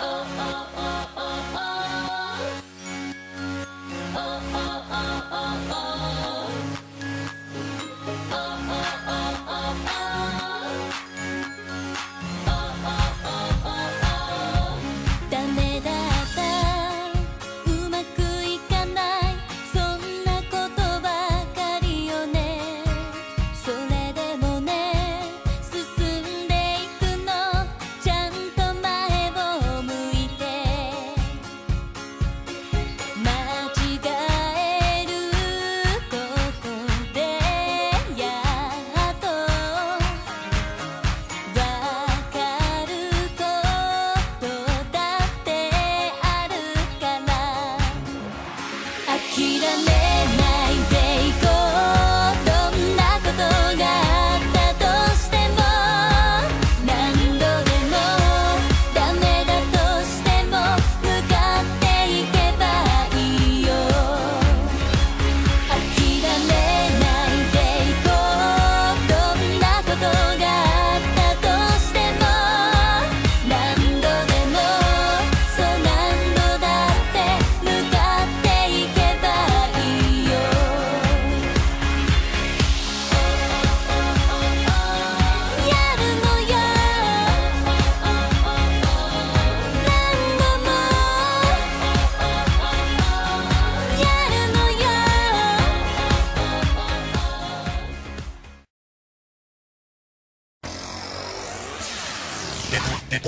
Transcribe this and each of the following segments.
oh, oh. How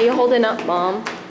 you holding up, Mom?